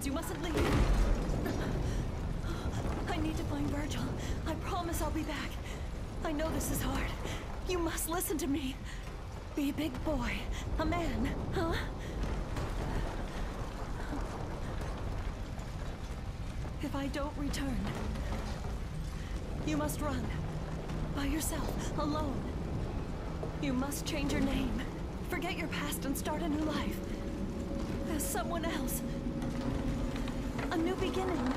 hands. You mustn't leave. I need to find Virgil. I promise I'll be back. I know this is hard. You must listen to me. Be a big boy. A man, huh? If I don't return, you must run. By yourself, alone. You must change your name. Forget your past and start a new life. As someone else. New beginning.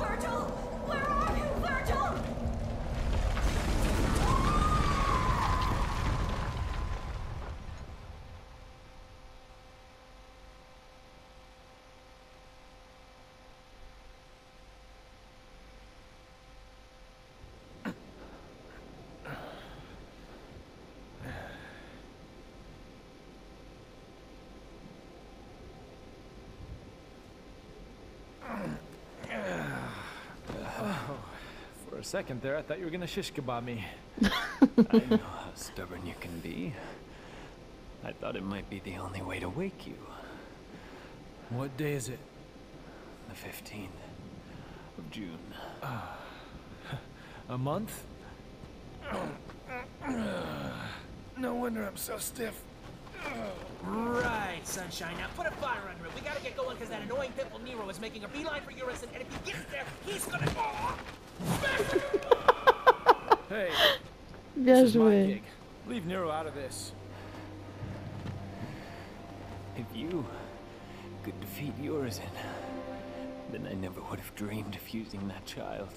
Virgil! Where are you, Virgil? For a second there, I thought you were gonna shish kebab me. I know how stubborn you can be. I thought it might be the only way to wake you. What day is it? The 15th of June. Ah. A month? No wonder I'm so stiff. Right, Sunshine. Now put a fire under it. We gotta get going because that annoying pimple Nero is making a beeline for Urison, and if he gets there, he's gonna. Hey, Bien this is my joué. Leave Nero out of this. If you could defeat Urizen, then I never would have dreamed of using that child.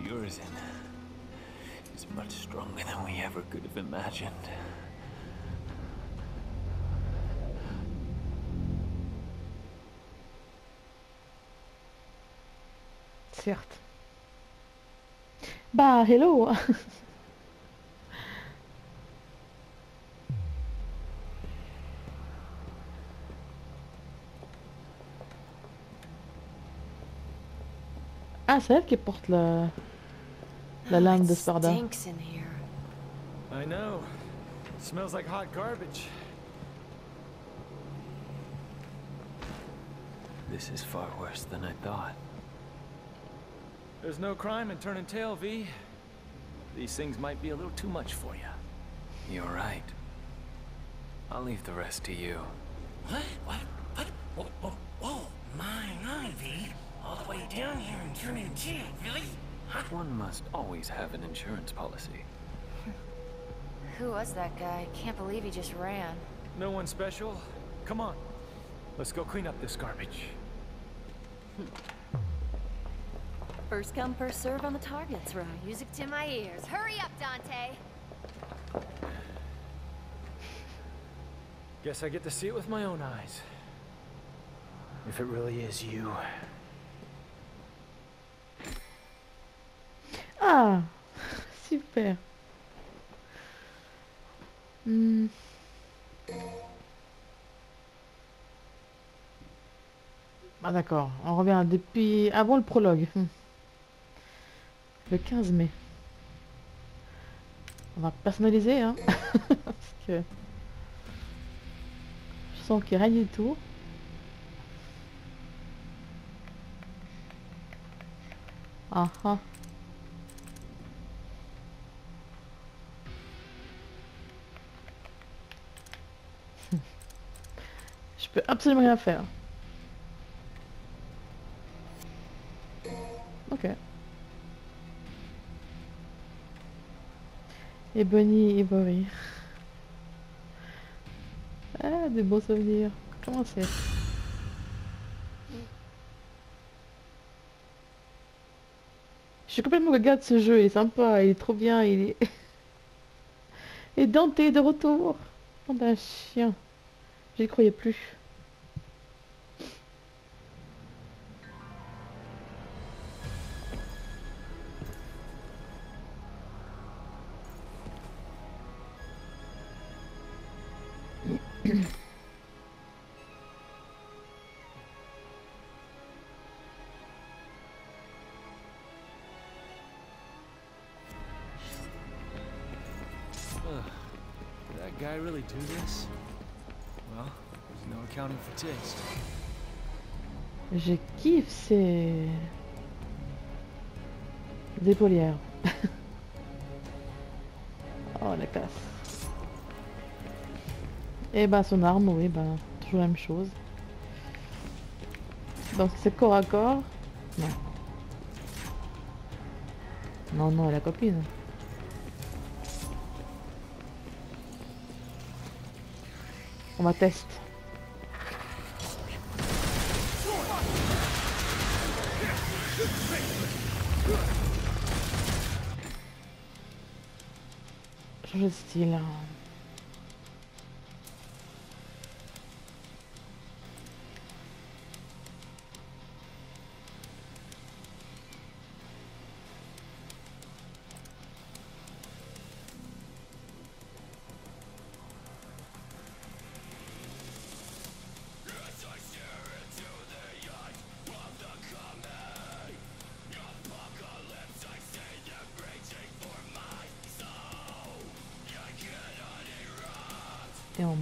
Urizen is much stronger than we ever could have imagined. Certes. Bah, hello Ah, c'est elle qui porte la, la lame de Sparda. Stinks in here. I know. smells like hot garbage. This is far worse than I thought. There's no crime in turning tail, V. These things might be a little too much for you. You're right. I'll leave the rest to you. What? What? What? Whoa, whoa, whoa. My, my, V. All the way down here and turn in jail, really? Huh? One must always have an insurance policy. Who was that guy? Can't believe he just ran. No one special? Come on. Let's go clean up this garbage. First come, first serve on the targets, right? Music to my ears. Hurry up, Dante! Guess I get to see it with my own eyes. If it really is you. Ah Super Hmm. Ah d'accord, on revient depuis avant le prologue. Hmm. Le 15 mai. On va personnaliser, hein. Parce que... Je sens qu'il n'y a rien du tout. Ah ah. Je peux absolument rien faire. Ok. Et Bonnie et Bori. Ah, des beaux souvenirs. Comment c'est? Je suis complètement gaga ce jeu, il est sympa, il est trop bien, il est... Et Dante de retour Oh d'un chien. J'y croyais plus. Guy really. Je kiffe ces... épaulières. oh la classe. Et bah son arme, oui, bah toujours la même chose. Donc c'est corps à corps? Non. Non, non, la copine. On va tester. Changer de style. Hein. Et en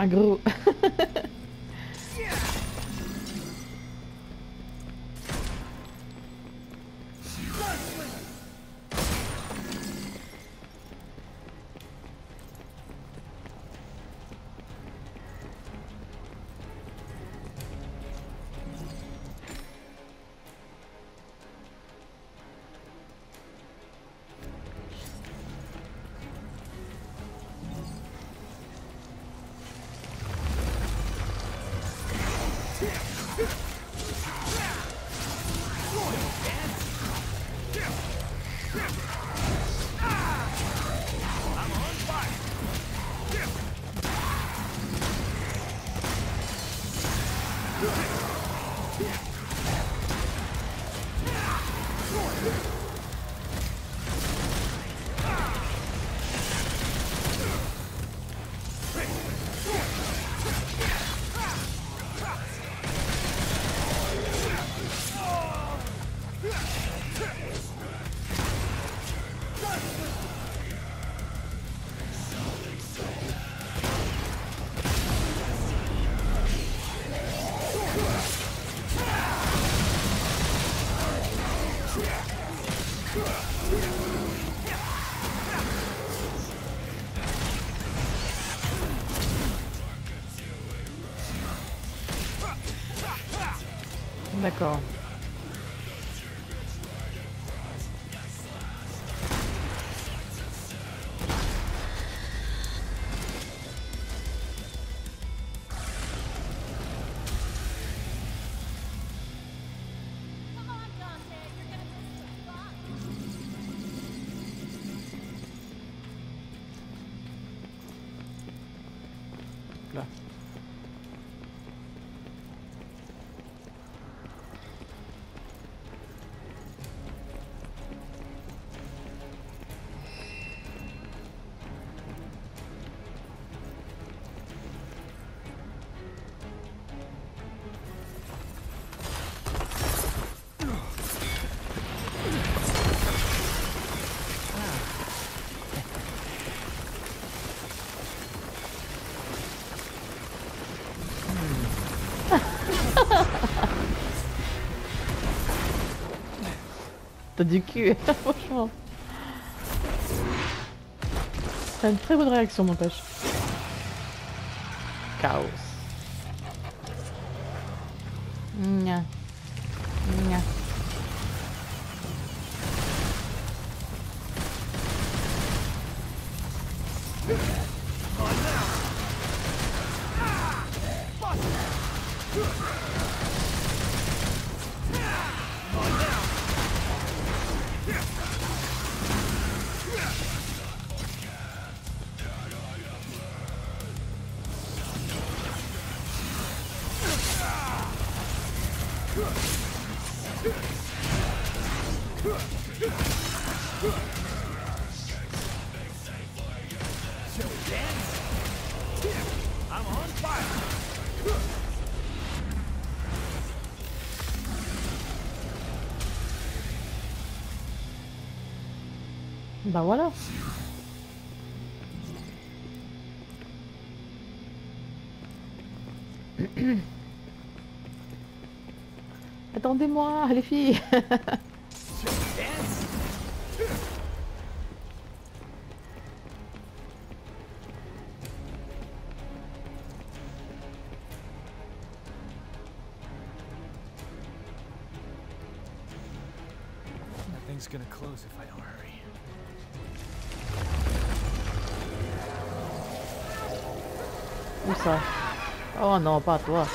agro. Un T'as du cul, franchement. T'as une très bonne réaction, n'empêche. Bah voilà. Attendez-moi, les filles. Où ça Oh non, pas toi.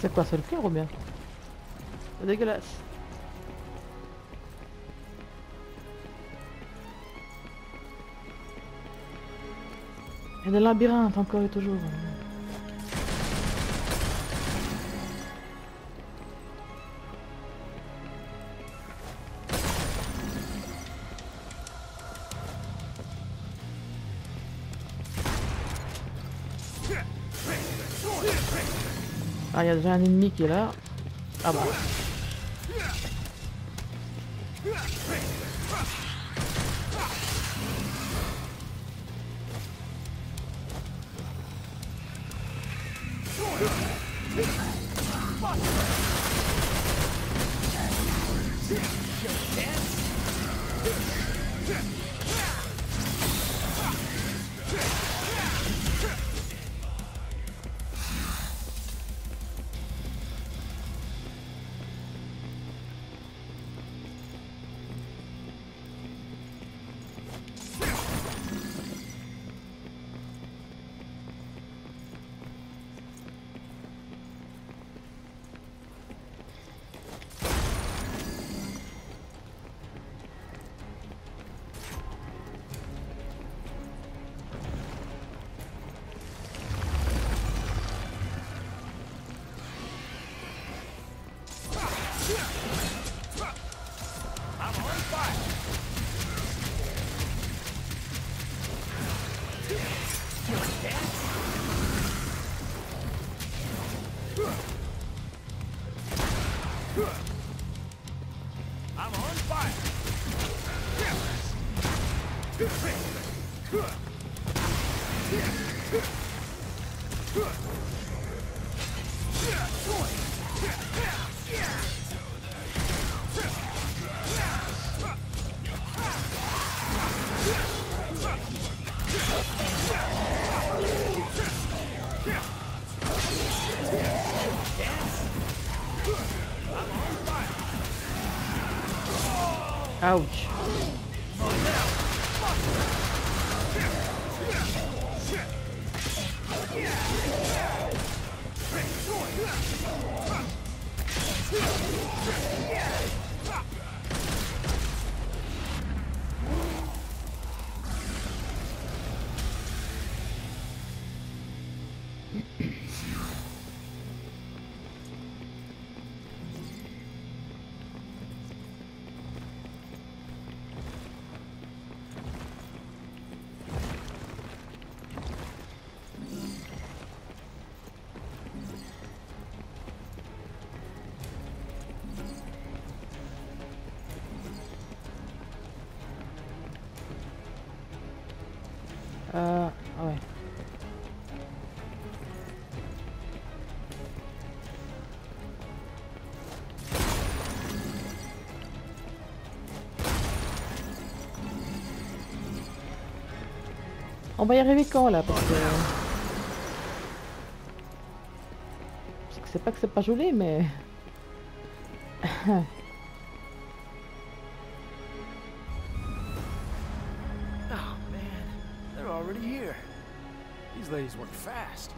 C'est quoi, c'est le cœur ou bien dégueulasse. Il y a des labyrinthes encore et toujours. Ah, il y a déjà un ennemi qui est là. Ah bah. On va y arriver quand là parce que... C'est pas que c'est pas joli mais... Oh man, they're already here. These ladies work fast.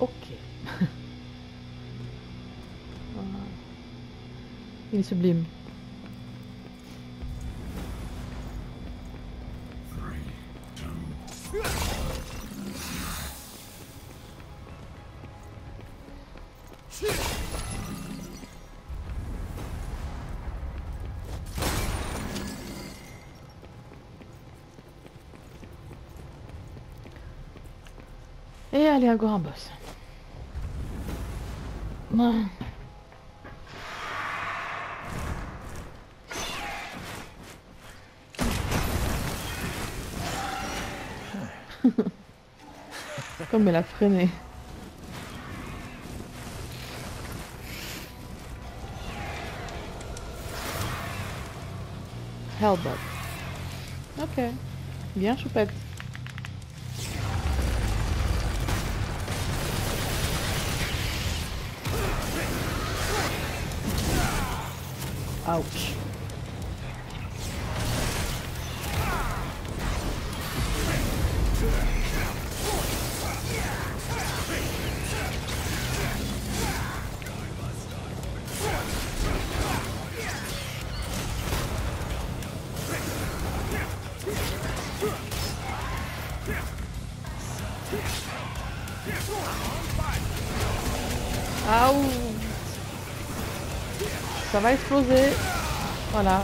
Ok. Voilà. Il est sublime. Un boss. Comme elle a freiné. Hellbug. Ok. Bien, choupette. Ouch. Va exploser. Voilà.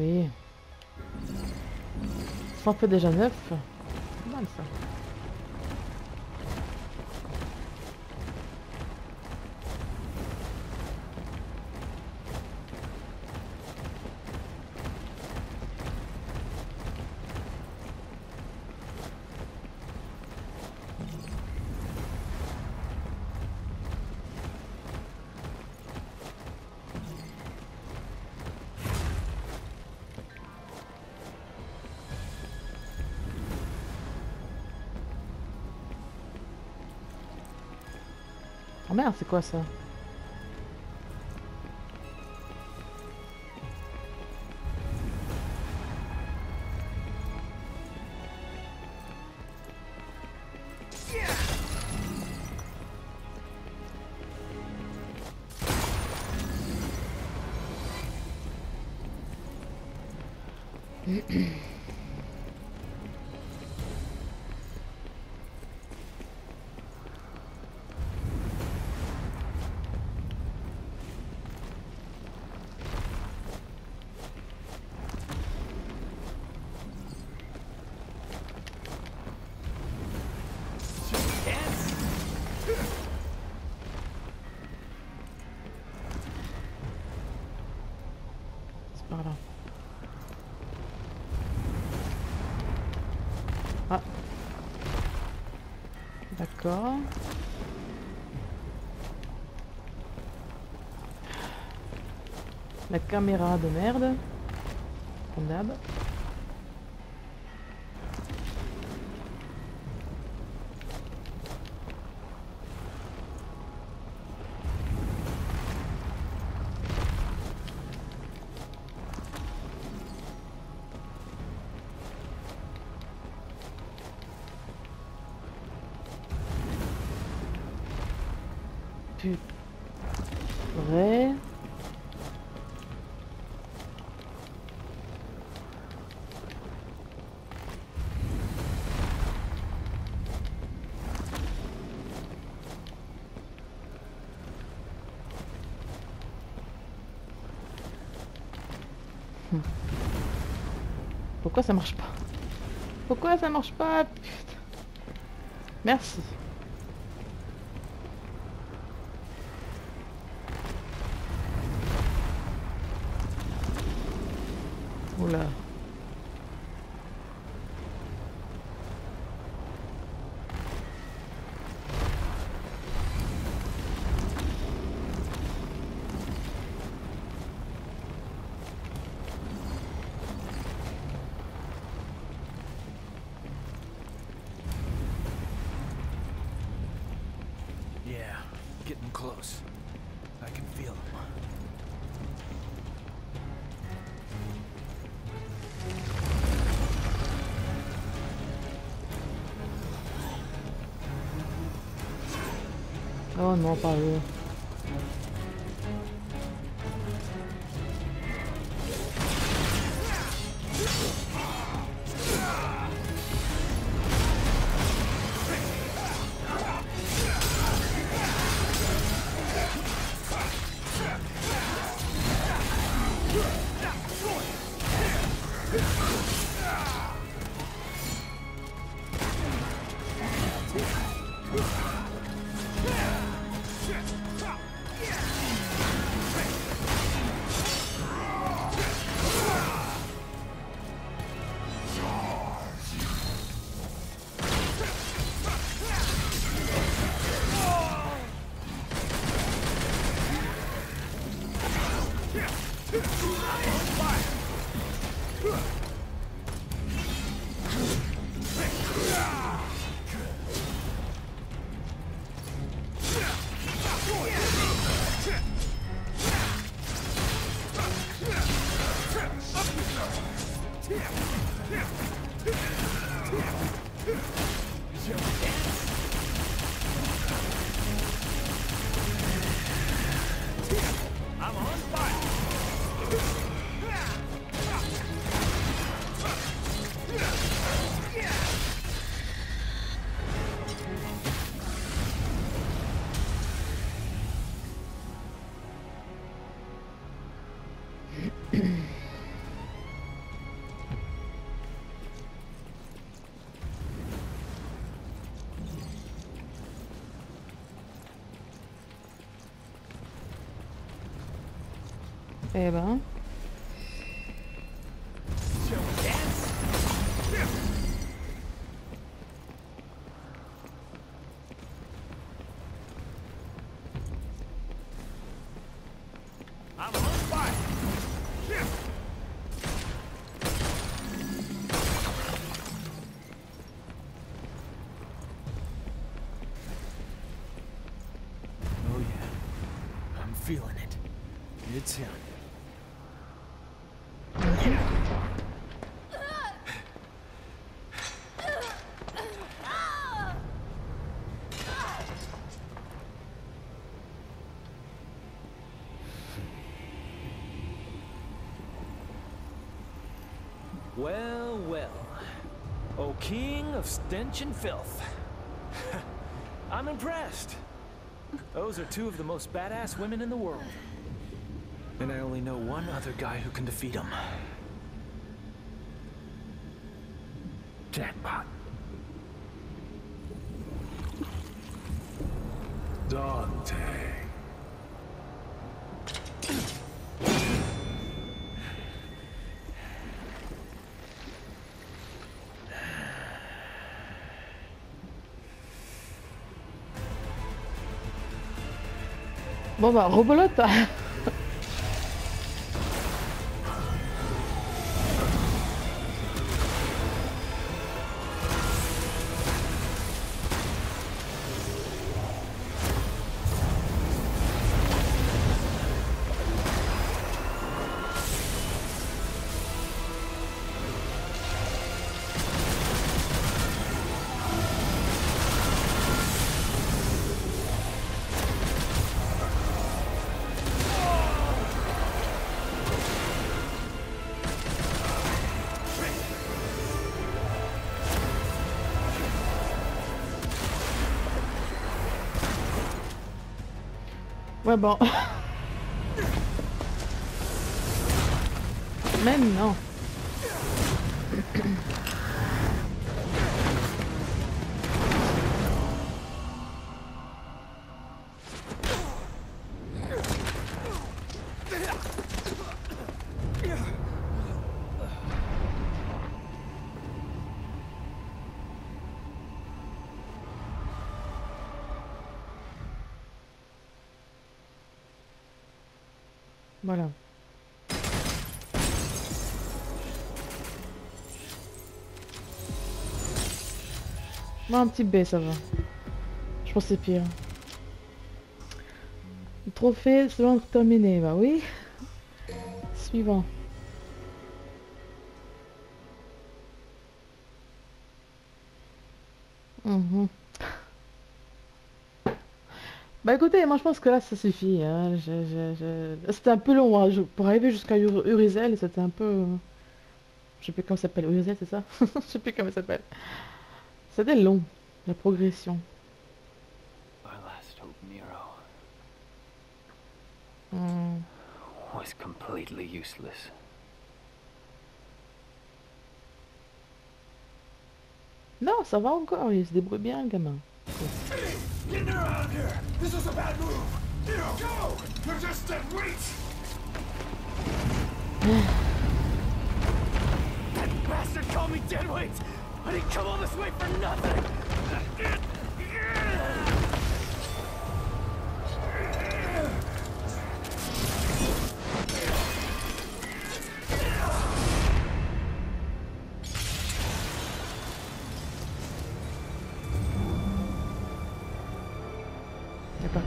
Oui. Ça en fait déjà neuf. Oh merde, c'est quoi ça? D'accord. La caméra de merde. Comme Pourquoi ça marche pas Pourquoi ça marche pas Putain. Merci. Oula. Oh non, Oh. I'm feeling it. It's him. Stench and filth. I'm impressed. Those are two of the most badass women in the world. And I only know one other guy who can defeat them. Bon bah, rebolote Ouais bon. Même non. Voilà. Moi, un petit B, ça va. Je pense que c'est pire. Le trophée, selon terminé. Bah oui. Suivant. Bah écoutez, moi je pense que là ça suffit. hein. Je- C'était un peu long hein, je- pour arriver jusqu'à Ur- Urizel, c'était un peu... Je sais plus comment ça s'appelle, Urizel c'est ça? Je sais plus comment ça s'appelle. C'était long, la progression. Hmm. was completely useless. Non, ça va encore, il se débrouille bien le gamin. Get Nero out of here! This is a bad move! Nero, go! You're just dead weight! That bastard called me dead weight! I didn't come all this way for nothing!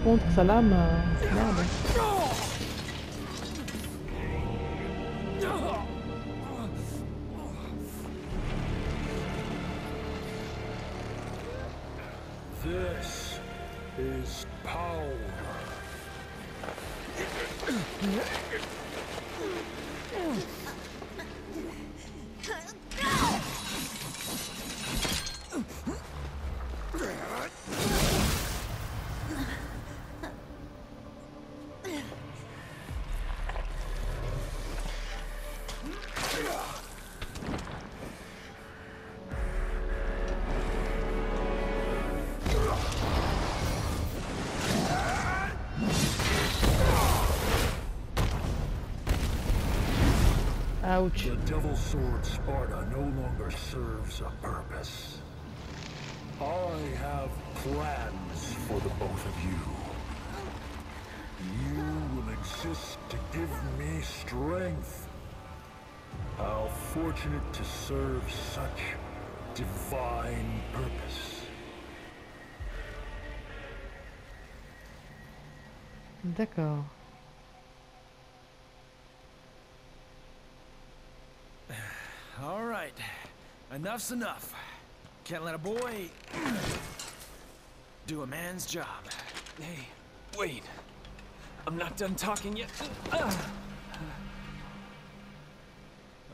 Contre, sa lame, euh, merde. Ouch. The Devil Sword Sparta no longer serves a purpose. I have plans for the both of you. You will exist to give me strength. How fortunate to serve such divine purpose. D'accord. All right. Enough's enough. Can't let a boy do a man's job. Hey, wait. I'm not done talking yet.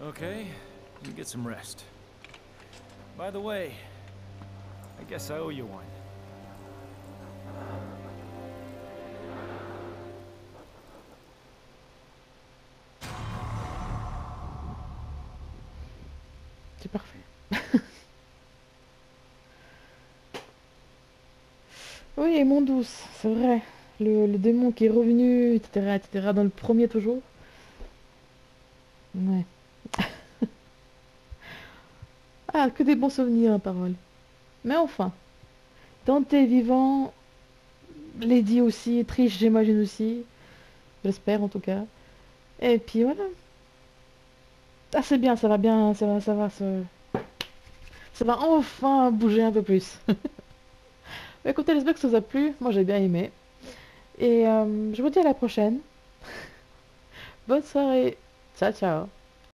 Okay, you get some rest. By the way, I guess I owe you one. Oui, mon douce, c'est vrai. Le, démon qui est revenu, etc., etc., dans le premier toujours. Ouais. ah, que des bons souvenirs, en parole. Mais enfin, Dante est vivant, Lady aussi, Trish, j'imagine aussi. J'espère, en tout cas. Et puis voilà. Ah, c'est bien, ça va bien, ça va, ça va, ça... ça va enfin bouger un peu plus. Bah, Écoutez, j'espère que ça vous a plu. Moi, j'ai bien aimé. Et euh, je vous dis à la prochaine. Bonne soirée. Ciao, ciao.